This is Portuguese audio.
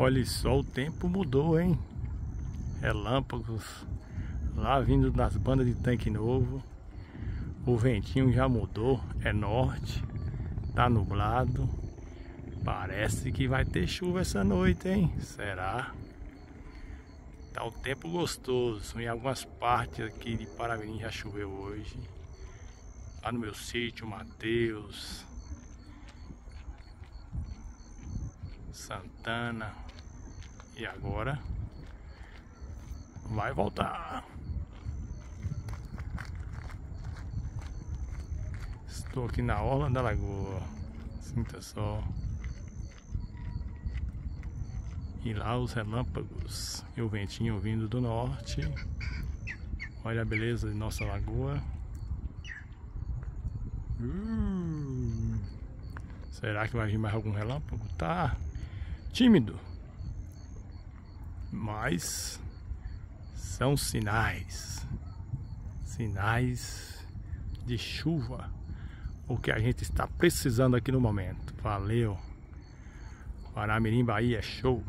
Olha só, o tempo mudou, hein? Relâmpagos lá vindo das bandas de tanque novo. O ventinho já mudou, é norte, tá nublado. Parece que vai ter chuva essa noite, hein? Será? Tá um tempo gostoso. Em algumas partes aqui de Paramirim já choveu hoje. Lá no meu sítio, Mateus. Santana. E agora vai voltar. Estou aqui na orla da lagoa. Sinta só. E lá os relâmpagos e o ventinho vindo do norte. Olha a beleza de nossa lagoa. Uh, será que vai vir mais algum relâmpago? Tá tímido. Mas são sinais. Sinais de chuva. O que a gente está precisando aqui no momento. Valeu. Paramirim Bahia, show.